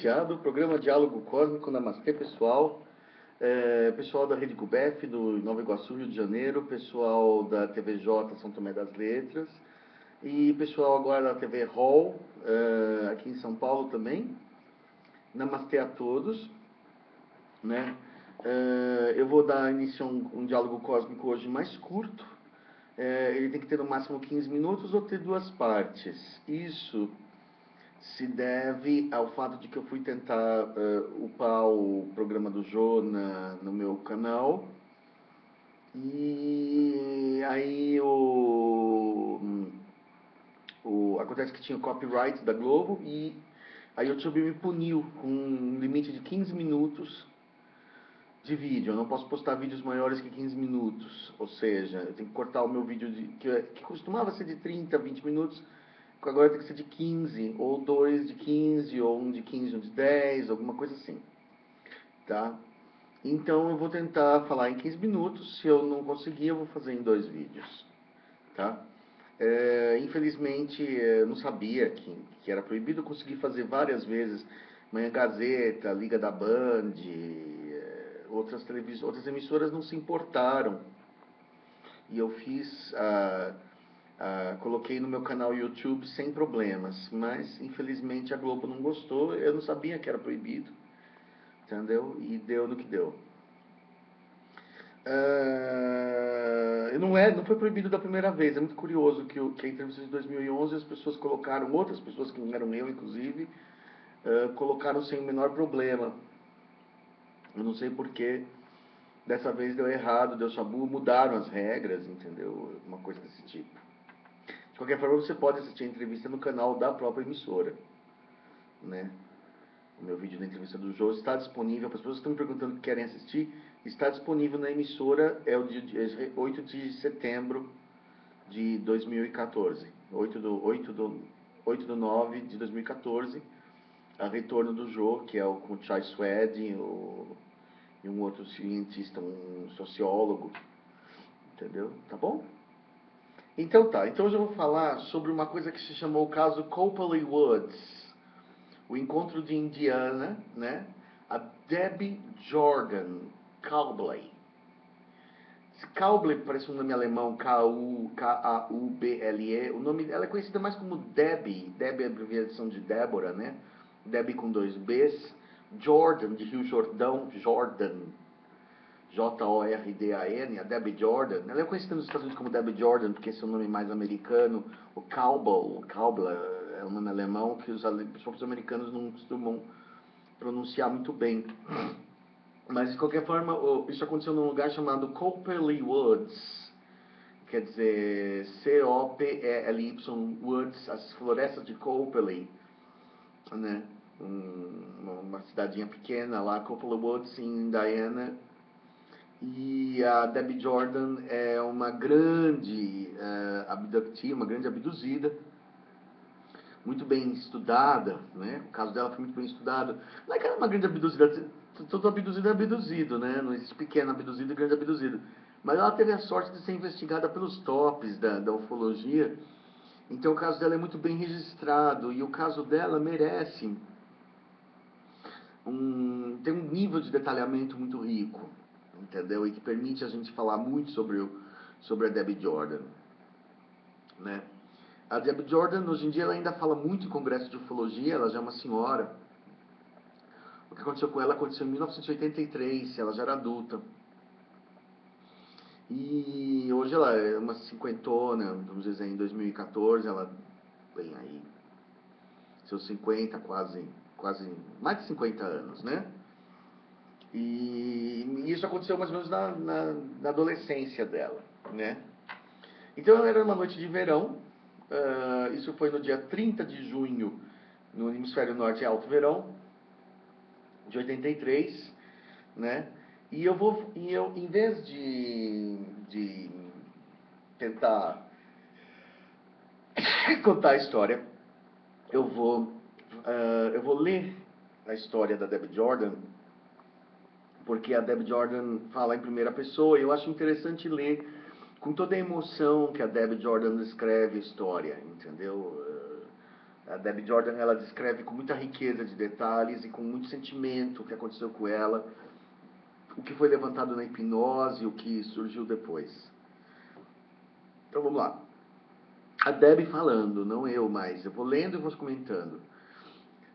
Iniciado o programa Diálogo Cósmico Namastê, pessoal. É, pessoal da Rede Cubef, do Nova Iguaçu, Rio de Janeiro, pessoal da TVJ São Tomé das Letras e pessoal agora da TV Hall, é, aqui em São Paulo também. Namastê a todos. Né? É, eu vou dar início a um, um diálogo cósmico hoje mais curto. É, ele tem que ter no máximo 15 minutos ou ter duas partes. Isso se deve ao fato de que eu fui tentar uh, upar o programa do Jô na, no meu canal. E aí o, o, acontece que tinha copyright da Globo e a YouTube me puniu com um limite de 15 minutos de vídeo. Eu não posso postar vídeos maiores que 15 minutos. Ou seja, eu tenho que cortar o meu vídeo de, que, que costumava ser de 30, 20 minutos agora tem que ser de 15, ou dois de 15, ou um de 15, um de 10, alguma coisa assim. Tá? Então eu vou tentar falar em 15 minutos, se eu não conseguir eu vou fazer em dois vídeos. Tá? É, infelizmente eu não sabia que, que era proibido, eu consegui fazer várias vezes, Manhã Gazeta, Liga da Band, é, outras, televis outras emissoras não se importaram. E eu fiz... Uh, Uh, coloquei no meu canal YouTube sem problemas, mas infelizmente a Globo não gostou, eu não sabia que era proibido, entendeu? E deu no que deu. Uh, não, é, não foi proibido da primeira vez, é muito curioso que, que a entrevista de 2011 as pessoas colocaram, outras pessoas que não eram eu inclusive, uh, colocaram sem o menor problema. Eu não sei porquê, dessa vez deu errado, deu chabu, mudaram as regras, entendeu? Uma coisa desse tipo qualquer forma, você pode assistir a entrevista no canal da própria emissora. Né? O meu vídeo da entrevista do Jô está disponível. Para as pessoas que estão me perguntando que querem assistir, está disponível na emissora. É o dia 8 de setembro de 2014. 8 do, 8 do, 8 do 9 de 2014. A retorno do Jô, que é o, com o Chai Swed o, e um outro cientista, um sociólogo. Entendeu? Tá bom? Então tá, então hoje eu vou falar sobre uma coisa que se chamou o caso Copley Woods. O encontro de Indiana, né? A Debbie Jordan Cowbley. Cowbley parece um nome alemão, K-U-K-A-U-B-L-E. O nome, ela é conhecida mais como Debbie. Debbie é abreviação de Débora, né? Debbie com dois Bs. Jordan, de Rio Jordão, Jordan. J-O-R-D-A-N, a Debbie Jordan. Ela é conhecida nos Estados Unidos como Debbie Jordan, porque esse é o nome mais americano. O Cowbell, Cowbell é um nome alemão que os, os americanos não costumam pronunciar muito bem. Mas, de qualquer forma, isso aconteceu num lugar chamado Copley Woods. Quer dizer, C-O-P-E-L-Y Woods, as florestas de Copley. Né? uma cidadinha pequena lá, Copley Woods, em Indiana, e a Debbie Jordan é uma grande uh, abductee, uma grande abduzida, muito bem estudada, né? O caso dela foi muito bem estudado. Não é que ela é uma grande abduzida, todo abduzido é abduzido, né? Não existe pequeno abduzido e grande abduzido. Mas ela teve a sorte de ser investigada pelos tops da, da ufologia. Então o caso dela é muito bem registrado e o caso dela merece um, tem um nível de detalhamento muito rico entendeu? E que permite a gente falar muito sobre, o, sobre a Debbie Jordan, né? A Debbie Jordan, hoje em dia, ela ainda fala muito em congresso de ufologia, ela já é uma senhora. O que aconteceu com ela aconteceu em 1983, ela já era adulta. E hoje ela é uma cinquentona, vamos dizer, em 2014, ela tem aí seus 50, quase, quase mais de 50 anos, né? E isso aconteceu mais ou menos na, na, na adolescência dela, né? Então era uma noite de verão, uh, isso foi no dia 30 de junho, no hemisfério norte, alto verão, de 83, né? E eu vou, e eu, em vez de, de tentar contar a história, eu vou, uh, eu vou ler a história da Debbie Jordan porque a Deb Jordan fala em primeira pessoa, e eu acho interessante ler com toda a emoção que a Deb Jordan escreve a história, entendeu? A Debbie Jordan ela descreve com muita riqueza de detalhes e com muito sentimento o que aconteceu com ela, o que foi levantado na hipnose, o que surgiu depois. Então vamos lá. A Debbie falando, não eu mais. Eu vou lendo e vou comentando.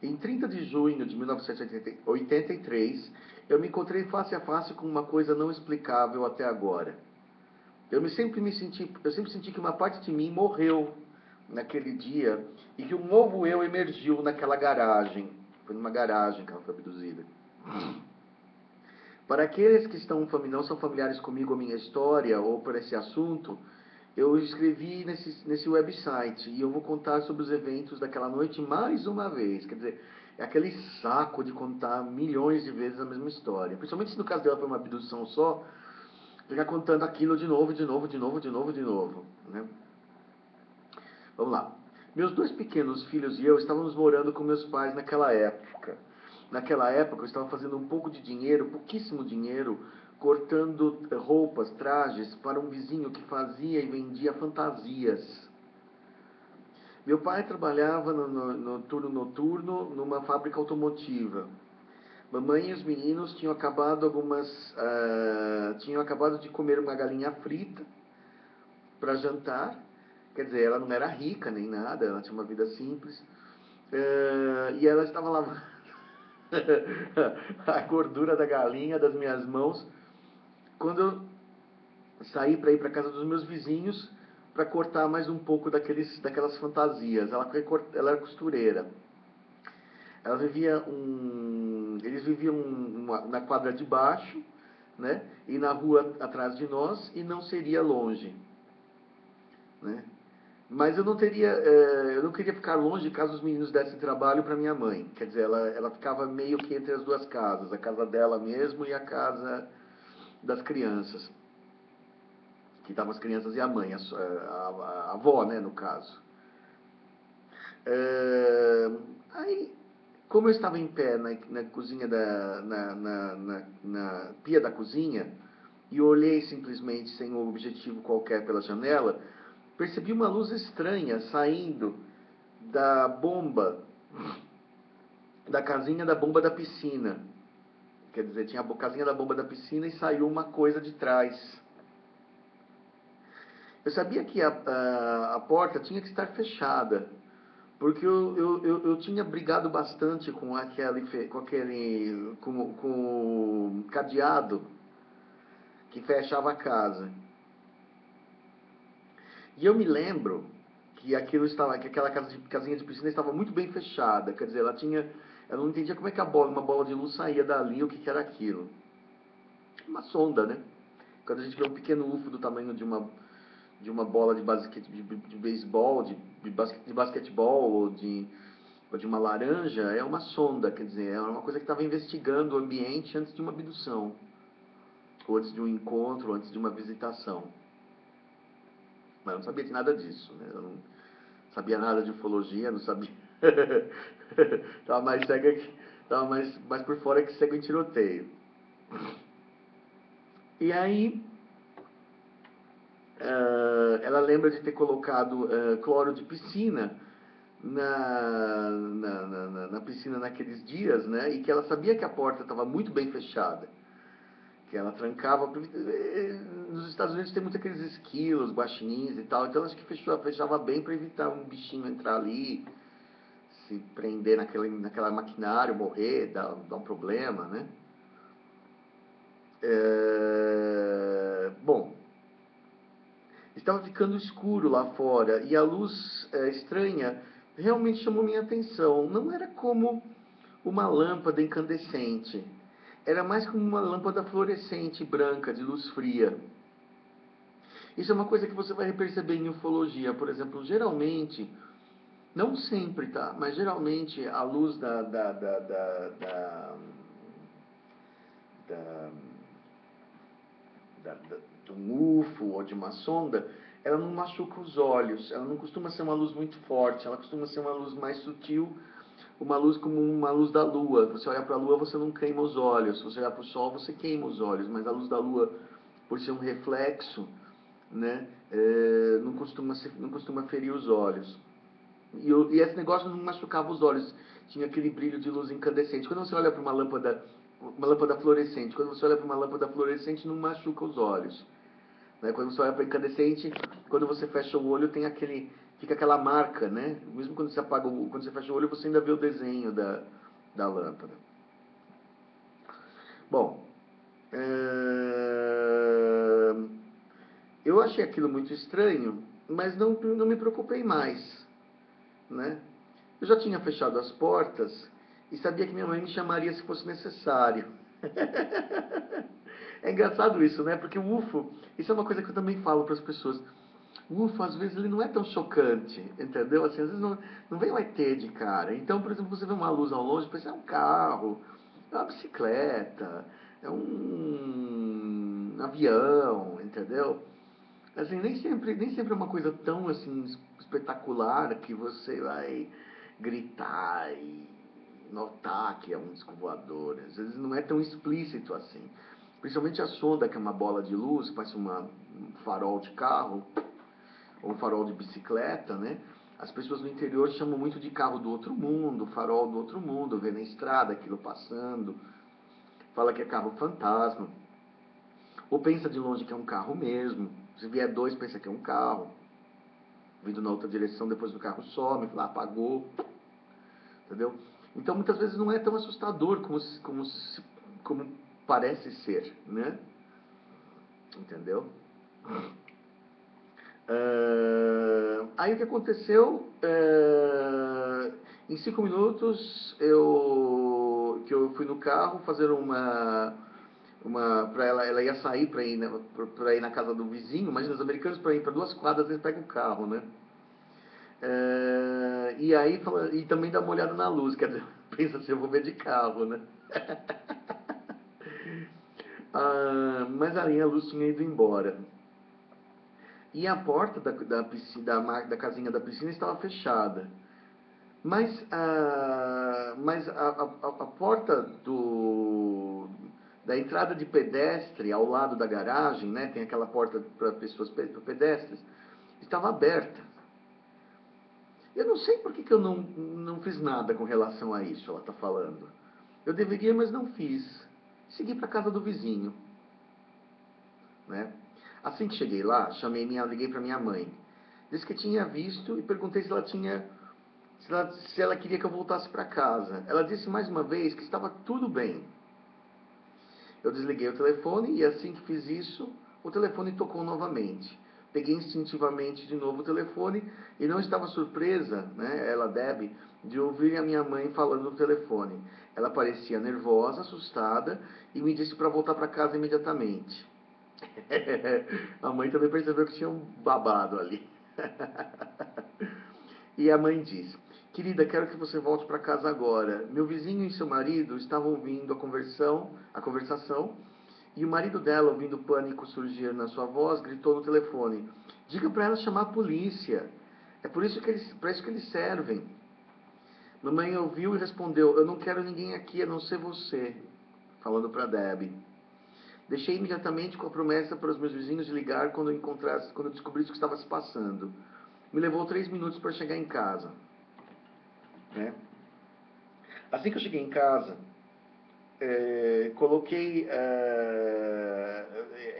Em 30 de junho de 1983, eu me encontrei face a face com uma coisa não explicável até agora. Eu me sempre me senti, eu sempre senti que uma parte de mim morreu naquele dia e que um novo eu emergiu naquela garagem. Foi numa garagem que ela foi abduzida. Para aqueles que estão não são familiares comigo a minha história ou por esse assunto, eu escrevi nesse, nesse website e eu vou contar sobre os eventos daquela noite mais uma vez. Quer dizer, é aquele saco de contar milhões de vezes a mesma história. Principalmente se no caso dela foi uma abdução só, ficar contando aquilo de novo, de novo, de novo, de novo, de novo. Né? Vamos lá. Meus dois pequenos filhos e eu estávamos morando com meus pais naquela época. Naquela época eu estava fazendo um pouco de dinheiro, pouquíssimo dinheiro, cortando roupas, trajes para um vizinho que fazia e vendia fantasias. Meu pai trabalhava no, no, no turno noturno numa fábrica automotiva. Mamãe e os meninos tinham acabado algumas, uh, tinham acabado de comer uma galinha frita para jantar Quer dizer, ela não era rica nem nada, ela tinha uma vida simples. Uh, e ela estava lavando a gordura da galinha das minhas mãos quando eu saí para ir para casa dos meus vizinhos para cortar mais um pouco daqueles, daquelas fantasias. Ela, ela era costureira. Ela vivia um, eles viviam uma, na quadra de baixo, né? E na rua atrás de nós e não seria longe, né? Mas eu não teria, é, eu não queria ficar longe caso os meninos dessem trabalho para minha mãe. Quer dizer, ela, ela ficava meio que entre as duas casas, a casa dela mesmo e a casa das crianças. Que estavam as crianças e a mãe, a, a, a avó, né, no caso. É, aí, como eu estava em pé na, na cozinha da, na, na, na, na pia da cozinha e olhei simplesmente sem um objetivo qualquer pela janela, percebi uma luz estranha saindo da bomba, da casinha da bomba da piscina. Quer dizer, tinha a casinha da bomba da piscina e saiu uma coisa de trás. Eu sabia que a, a, a porta tinha que estar fechada, porque eu, eu, eu, eu, tinha brigado bastante com aquele, com aquele com, com o cadeado que fechava a casa. E eu me lembro que aquilo estava, que aquela casa de, casinha de piscina estava muito bem fechada, quer dizer, ela tinha, ela não entendia como é que a bola, uma bola de luz saía dali, o que, que era aquilo. Uma sonda, né? Quando a gente vê um pequeno UFO do tamanho de uma de uma bola de basquete, de, de beisebol, de, basquete, de basquetebol ou de ou de uma laranja, é uma sonda, quer dizer, é uma coisa que estava investigando o ambiente antes de uma abdução, ou antes de um encontro, antes de uma visitação. Mas eu não sabia de nada disso. Né? Eu não sabia nada de ufologia, não sabia. Estava mais cega que. Estava mais, mais por fora que cego em tiroteio. E aí. Uh, ela lembra de ter colocado uh, cloro de piscina na, na, na, na, piscina naqueles dias, né? E que ela sabia que a porta estava muito bem fechada que ela trancava. Eh, nos Estados Unidos tem muitos aqueles esquilos, guaxinins e tal, então acho que fechava, fechava bem para evitar um bichinho entrar ali, se prender naquele, naquela maquinário, morrer, dar, dar um problema, né? É, bom, estava ficando escuro lá fora e a luz é, estranha realmente chamou minha atenção. Não era como uma lâmpada incandescente era mais como uma lâmpada fluorescente branca de luz fria. Isso é uma coisa que você vai perceber em ufologia. Por exemplo, geralmente, não sempre, tá? Mas geralmente a luz da, da, da, da, da, da, da, da de um UFO ou de uma sonda, ela não machuca os olhos. Ela não costuma ser uma luz muito forte. Ela costuma ser uma luz mais sutil uma luz como uma luz da lua. Você olha para a lua, você não queima os olhos. Se você olhar para o sol, você queima os olhos. Mas a luz da lua, por ser um reflexo, né, é, não, costuma ser, não costuma ferir os olhos. E, eu, e esse negócio não machucava os olhos, tinha aquele brilho de luz incandescente. Quando você olha para uma lâmpada, uma lâmpada fluorescente, quando você olha para uma lâmpada fluorescente, não machuca os olhos. Né? Quando você olha para incandescente, quando você fecha o olho, tem aquele, fica aquela marca, né? Mesmo quando você apaga o, quando você fecha o olho, você ainda vê o desenho da, da lâmpada. Bom, é... eu achei aquilo muito estranho, mas não, não me preocupei mais, né? Eu já tinha fechado as portas e sabia que minha mãe me chamaria se fosse necessário. é engraçado isso, né? Porque o UFO, isso é uma coisa que eu também falo para as pessoas. O UFO, às vezes, ele não é tão chocante, entendeu? Assim, às vezes não, não vem um ET de cara. Então, por exemplo, você vê uma luz ao longe, pensa, é um carro, é uma bicicleta, é um avião, entendeu? Assim, nem sempre, nem sempre é uma coisa tão assim espetacular que você vai gritar e notar que é um disco voador. Às vezes não é tão explícito assim. Principalmente a sonda, que é uma bola de luz, parece uma, um farol de carro, ou um farol de bicicleta, né? As pessoas no interior chamam muito de carro do outro mundo, farol do outro mundo, vê na estrada aquilo passando, fala que é carro fantasma. Ou pensa de longe que é um carro mesmo. Se vier dois, pensa que é um carro. Vindo na outra direção, depois do carro some, lá apagou. Entendeu? Então muitas vezes não é tão assustador como, como, como parece ser, né? Entendeu? Uh, aí o que aconteceu? Uh, em cinco minutos eu que eu fui no carro fazer uma uma para ela ela ia sair para ir né, para ir na casa do vizinho. Imagina os americanos para ir para duas quadras eles pegam o carro, né? Uh, e aí fala, e também dá uma olhada na luz, quer dizer, pensa assim, eu vou ver de carro, né? mas ali a luz tinha ido embora. E a porta da, da, piscina, da, da casinha da piscina estava fechada. Mas, a, mas a, a, a porta do, da entrada de pedestre ao lado da garagem, né, tem aquela porta para pessoas para pedestres, estava aberta. Eu não sei por que, que eu não, não fiz nada com relação a isso, ela está falando. Eu deveria, mas não fiz. Segui para casa do vizinho. Né? Assim que cheguei lá, chamei minha, liguei para minha mãe. Disse que tinha visto e perguntei se ela tinha se ela, se ela queria que eu voltasse para casa. Ela disse mais uma vez que estava tudo bem. Eu desliguei o telefone e assim que fiz isso, o telefone tocou novamente. Peguei instintivamente de novo o telefone e não estava surpresa, né, ela Deb, de ouvir a minha mãe falando no telefone. Ela parecia nervosa, assustada e me disse para voltar para casa imediatamente. a mãe também percebeu que tinha um babado ali. e a mãe diz: Querida, quero que você volte para casa agora. Meu vizinho e seu marido estavam ouvindo a conversão, a conversação, e o marido dela, ouvindo o pânico surgir na sua voz, gritou no telefone: Diga para ela chamar a polícia. É por isso que eles, para isso que eles servem. Mamãe ouviu e respondeu: Eu não quero ninguém aqui a não ser você. Falando para Debbie. Deixei imediatamente com a promessa para os meus vizinhos de ligar quando eu encontrasse, quando descobrisse o que estava se passando. Me levou três minutos para chegar em casa. Né? Assim que eu cheguei em casa, é, coloquei, é,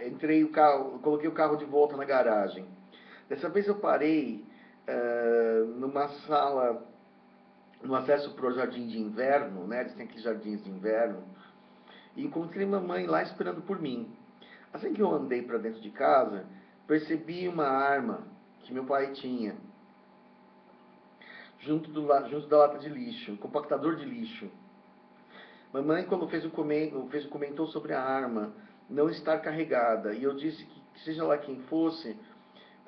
entrei o carro, coloquei o carro de volta na garagem. Dessa vez eu parei é, numa sala, no acesso para o jardim de inverno, né? Eles têm aqueles jardins de inverno e encontrei mamãe lá esperando por mim. Assim que eu andei para dentro de casa, percebi uma arma que meu pai tinha junto, do, junto da lata de lixo, compactador de lixo. Mamãe, quando fez o, comento, fez o comentou sobre a arma não estar carregada, e eu disse que, seja lá quem fosse,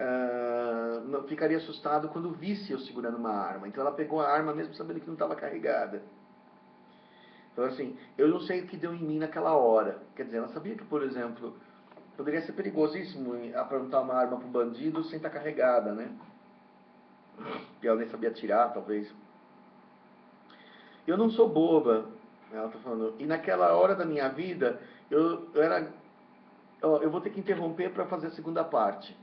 uh, ficaria assustado quando visse eu segurando uma arma. Então ela pegou a arma mesmo sabendo que não estava carregada. Então, assim, eu não sei o que deu em mim naquela hora. Quer dizer, ela sabia que, por exemplo, poderia ser perigosíssimo aprontar uma arma para um bandido sem estar carregada, né? Ela nem sabia atirar, talvez. Eu não sou boba, ela está falando. E naquela hora da minha vida, eu, eu era. Eu vou ter que interromper para fazer a segunda parte.